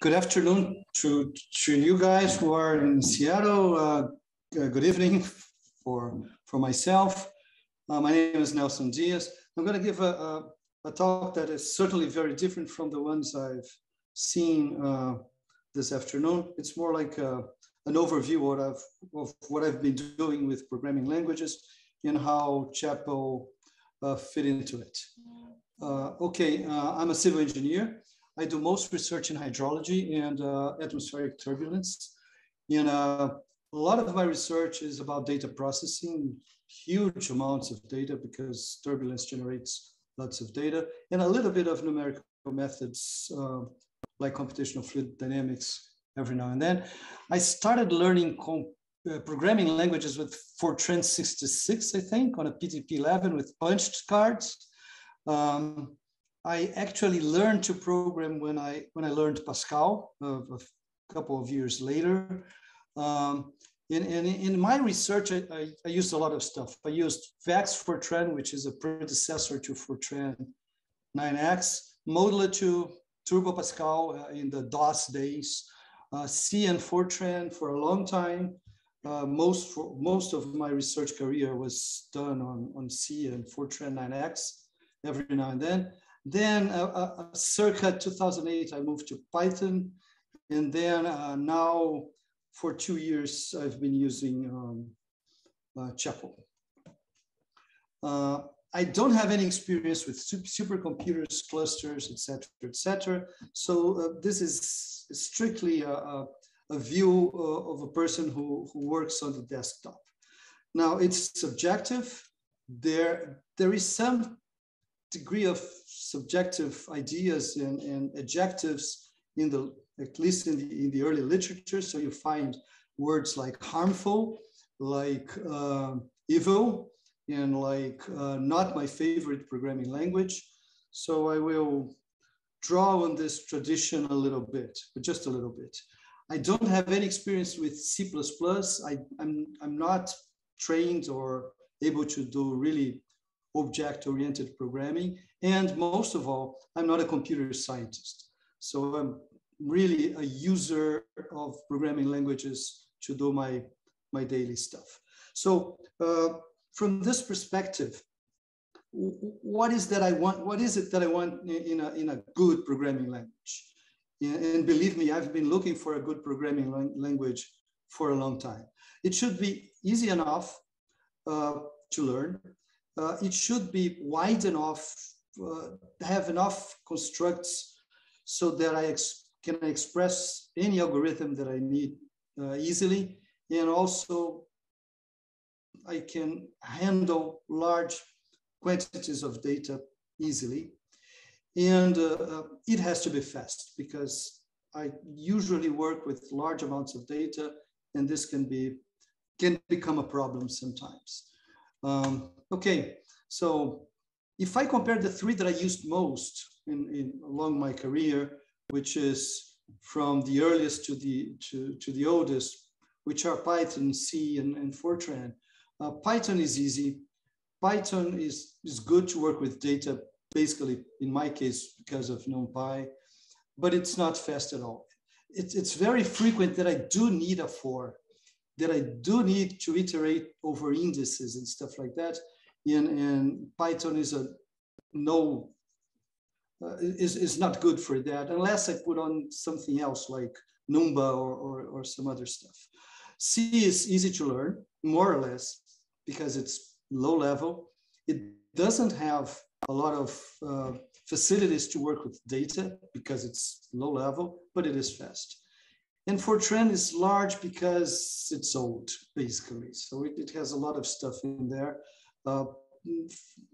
good afternoon to, to you guys who are in Seattle. Uh, good evening for, for myself. Uh, my name is Nelson Dias. I'm going to give a, a, a, talk that is certainly very different from the ones I've seen uh, this afternoon. It's more like a, uh, an overview of what, I've, of what I've been doing with programming languages and how Chapel uh, fit into it. Uh, okay, I'm a civil engineer. I do most research in hydrology and uh, atmospheric turbulence. And uh, a lot of my research is about data processing, huge amounts of data because turbulence generates lots of data, and a little bit of numerical methods uh, like computational fluid dynamics every now and then. I started learning uh, programming languages with Fortran 66, I think, on a PDP-11 with punched cards. Um, I actually learned to program when I when I learned Pascal uh, a couple of years later. Um, in, in, in my research, I, I, I, used a lot of stuff. I used VAX Fortran, which is a predecessor to Fortran 9X, Modula-2 Turbo Pascal uh, in the DOS days, uh, C and Fortran for a long time. Uh, most for, most of my research career was done on, on C and Fortran 9X every now and then. Then uh, uh, circa 2008, I moved to Python. And then uh, now for two years, I've been using um, uh, Chapel. Uh, I don't have any experience with supercomputers, clusters, etc., etc. So uh, this is strictly a, a, a view uh, of a person who, who works on the desktop. Now it's subjective. There, there is some degree of subjective ideas and, and adjectives in the at least in the, in the early literature. So you find words like harmful, like uh, evil, and like uh, not my favorite programming language. So I will draw on this tradition a little bit, but just a little bit. I don't have any experience with C++. I, I'm, I'm not trained or able to do really object-oriented programming. And most of all, I'm not a computer scientist. So I'm really a user of programming languages to do my, my daily stuff. So uh, from this perspective, what is that I want? What is it that I want in a, in a good programming language? And believe me, I've been looking for a good programming language for a long time. It should be easy enough uh, to learn uh, it should be wide enough, uh, have enough constructs so that I can express any algorithm that I need uh, easily. And also I can handle large quantities of data easily. And uh, uh, it has to be fast because I usually work with large amounts of data and this can be can become a problem sometimes. Um, okay, so if I compare the three that I used most in, in along my career, which is from the earliest to the to, to the oldest, which are Python, C, and, and Fortran. Uh, Python is easy. Python is, is good to work with data, basically, in my case, because of NumPy, but it's not fast at all. It's, it's very frequent that I do need a for that I do need to iterate over indices and stuff like that. And, and Python is a no, uh, is, is not good for that unless I put on something else like Numba or, or, or some other stuff. C is easy to learn, more or less, because it's low level. It doesn't have a lot of uh, facilities to work with data because it's low level, but it is fast. And Fortran is large because it's old, basically. So it, it has a lot of stuff in there. Uh,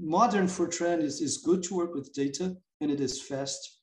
modern Fortran is, is good to work with data and it is fast.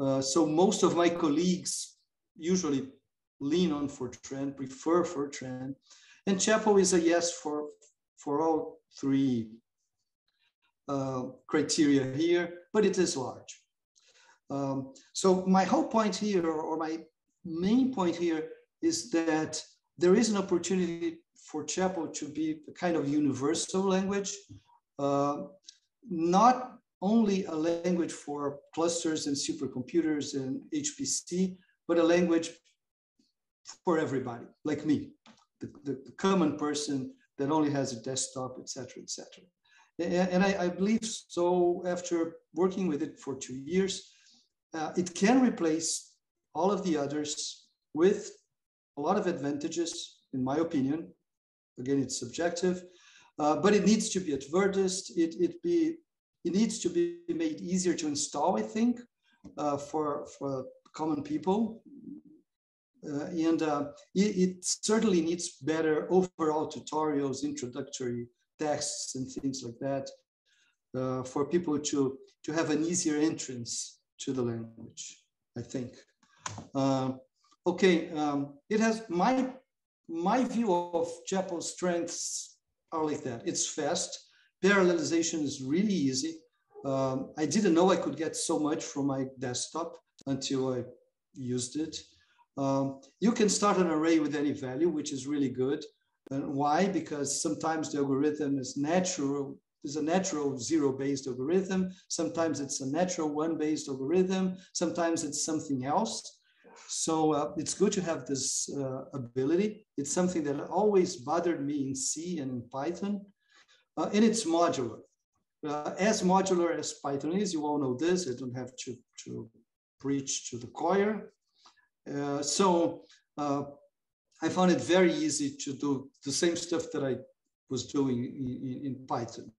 Uh, so most of my colleagues usually lean on Fortran, prefer Fortran. And Chapel is a yes for, for all three uh, criteria here, but it is large. Um, so my whole point here, or my main point here is that there is an opportunity for Chapel to be a kind of universal language, uh, not only a language for clusters and supercomputers and HPC, but a language for everybody, like me, the, the, the common person that only has a desktop, etc., etc. And I, I, believe so. After working with it for two years, uh, it can replace all of the others with a lot of advantages, in my opinion. Again, it's subjective, uh, but it needs to be advertised. It, it, be, it needs to be made easier to install, I think, uh, for, for common people. Uh, and uh, it, it, certainly needs better overall tutorials, introductory texts, and things like that uh, for people to, to have an easier entrance to the language, I think. Uh, okay, um, it has my my view of Chapel's strengths are like that. It's fast. Parallelization is really easy. Um, I didn't know I could get so much from my desktop until I used it. Um, you can start an array with any value, which is really good. And why? Because sometimes the algorithm is natural, is a natural zero-based algorithm. Sometimes it's a natural one-based algorithm. Sometimes it's something else. So uh, it's good to have this uh, ability. It's something that always bothered me in C and in Python. Uh, and it's modular. Uh, as modular as Python is, you all know this, I don't have to, to preach to the choir. Uh, so uh, I found it very easy to do the same stuff that I was doing in, in Python.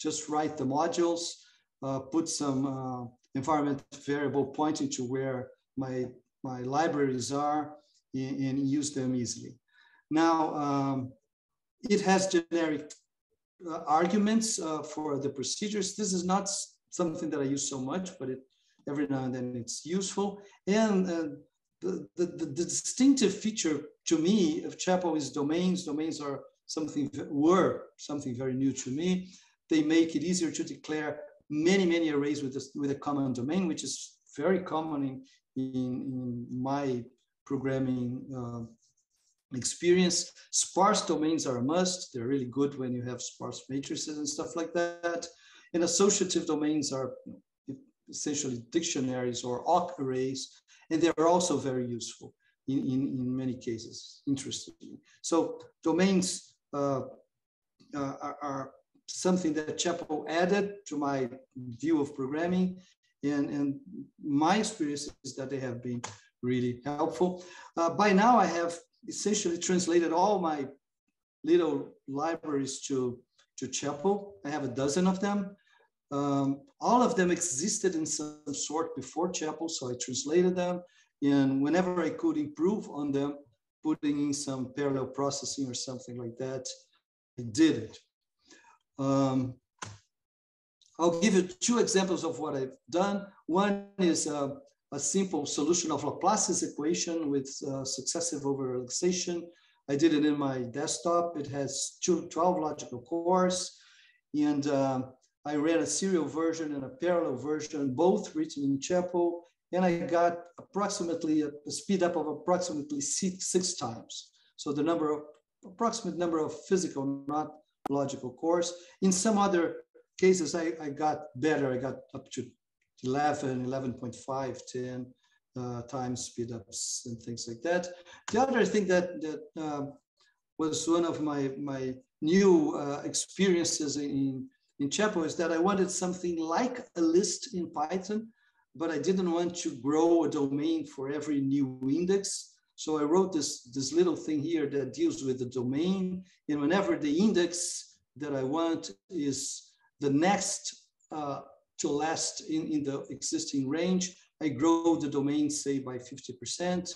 Just write the modules, put some environment variable pointing to where my, my libraries are and, and use them easily. Now, um, it has generic uh, arguments uh, for the procedures. This is not something that I use so much, but it, every now and then it's useful. And uh, the, the, the, distinctive feature to me of Chapel is domains. Domains are something were something very new to me. They make it easier to declare many, many arrays with, this, with a common domain, which is very common in, in, in my programming uh, experience. Sparse domains are a must. They're really good when you have sparse matrices and stuff like that. And associative domains are essentially dictionaries or awk arrays and they are also very useful in, in, in many cases, interestingly. So domains uh, uh, are, are, something that Chapel added to my view of programming. And, and my experience is that they have been really helpful. Uh, by now, I have essentially translated all my little libraries to, to Chapel. I have a dozen of them. Um, all of them existed in some sort before Chapel, so I translated them. And whenever I could improve on them, putting in some parallel processing or something like that, I did it. Um, I'll give you two examples of what I've done. One is a, a simple solution of Laplace's equation with uh, successive over-relaxation. I did it in my desktop. It has two, 12 logical cores. And uh, I ran a serial version and a parallel version, both written in Chapel, and I got approximately a, a speed up of approximately six, six, times. So the number of approximate number of physical, not logical cores. In some other cases, I, I got better. I got up to 11, 11.5, 10 uh, times speed ups and things like that. The other thing that, that um, was one of my, my new uh, experiences in in Chapel is that I wanted something like a list in Python, but I didn't want to grow a domain for every new index. So I wrote this, this little thing here that deals with the domain. And whenever the index that I want is the next uh, to last in, in the existing range, I grow the domain, say, by 50%.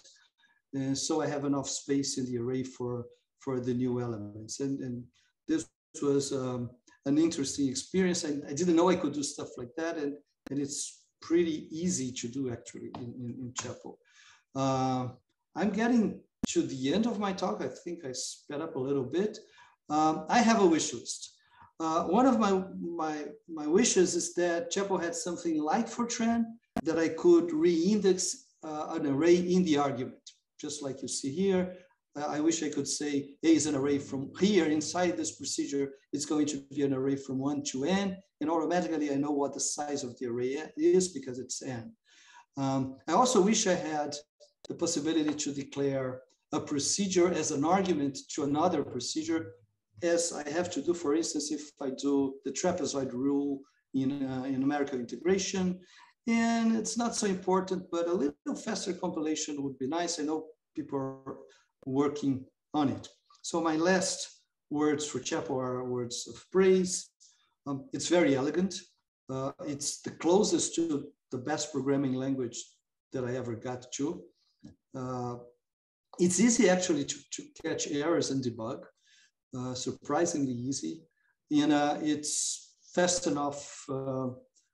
And so I have enough space in the array for, for the new elements. And, and this was um, an interesting experience. I, I didn't know I could do stuff like that. And, and it's pretty easy to do actually in, in, in Chapel. Uh, I'm getting to the end of my talk. I think I sped up a little bit. Um, I have a wish list. Uh, one of my, my, my wishes is that Chapel had something like Fortran that I could re-index uh, an array in the argument, just like you see here. I wish I could say A is an array from here inside this procedure, it's going to be an array from one to N, and automatically I know what the size of the array is because it's N. Um, I also wish I had the possibility to declare a procedure as an argument to another procedure, as I have to do, for instance, if I do the trapezoid rule in, uh, in numerical integration. And it's not so important, but a little faster compilation would be nice. I know people are working on it. So my last words for Chapel are words of praise. Um, it's very elegant. Uh, it's the closest to the best programming language that I ever got to. Uh, it's easy actually to, to, catch errors and debug, uh, surprisingly easy. And uh, it's fast enough uh,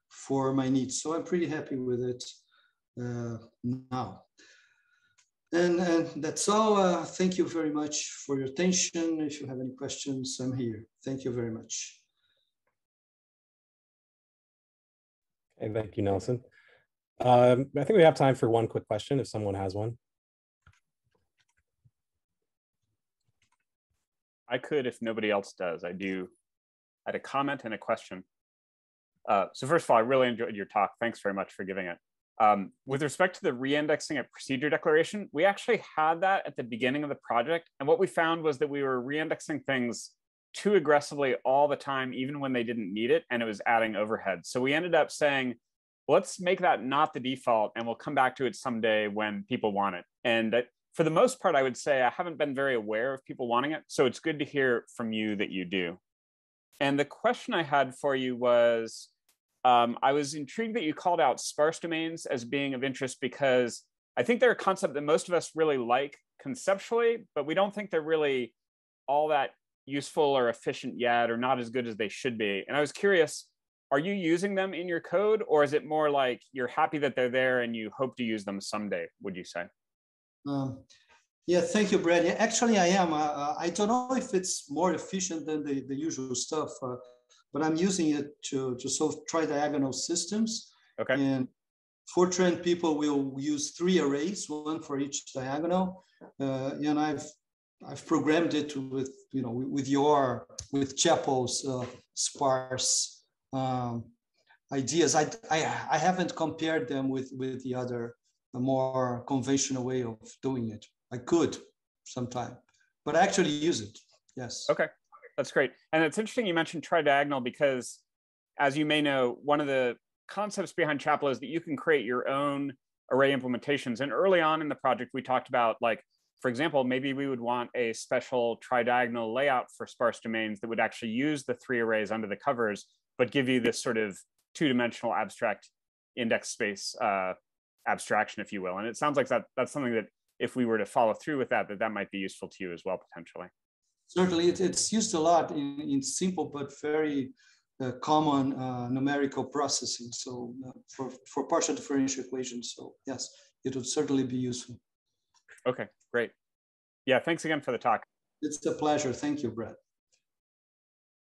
for my needs. So I'm pretty happy with it uh, now. And, and that's all. Uh, thank you very much for your attention. If you have any questions, I'm here. Thank you very much. Okay, thank you, Nelson. Um, I think we have time for one quick question if someone has one. I could if nobody else does. I do. I had a comment and a question. Uh, so first of all, I really enjoyed your talk. Thanks very much for giving it. Um, with respect to the reindexing at procedure declaration, we actually had that at the beginning of the project. And what we found was that we were reindexing things too aggressively all the time, even when they didn't need it, and it was adding overhead. So we ended up saying, let's make that not the default, and we'll come back to it someday when people want it. And for the most part, I would say I haven't been very aware of people wanting it. So it's good to hear from you that you do. And the question I had for you was um, I was intrigued that you called out sparse domains as being of interest because I think they're a concept that most of us really like conceptually, but we don't think they're really all that useful or efficient yet or not as good as they should be. And I was curious, are you using them in your code or is it more like you're happy that they're there and you hope to use them someday, would you say? Um, yeah, thank you, Brad. Yeah, actually, I am. Uh, uh I don't know if it's more efficient than the, the usual stuff. Uh, but I'm using it to, to solve tri-diagonal systems. Okay. And Fortran people will use three arrays, one for each diagonal. Uh, and I've I've programmed it with you know with your with Chapel's uh, sparse um, ideas. I, I I haven't compared them with with the other more conventional way of doing it. I could sometime, but I actually use it. Yes. Okay. That's great. And it's interesting you mentioned tri-diagonal because as you may know, one of the concepts behind Chapel is that you can create your own array implementations. And early on in the project, we talked about like, for example, maybe we would want a special tri-diagonal layout for sparse domains that would actually use the three arrays under the covers, but give you this sort of two-dimensional abstract index space uh, abstraction, if you will. And it sounds like that that's something that if we were to follow through with that, that that might be useful to you as well, potentially certainly it, it's used a lot in, in simple but very uh, common uh, numerical processing. So uh, for, for partial differential equations. So yes, it would certainly be useful. Okay, great. Yeah, thanks again for the talk. It's a pleasure. Thank you, Brett.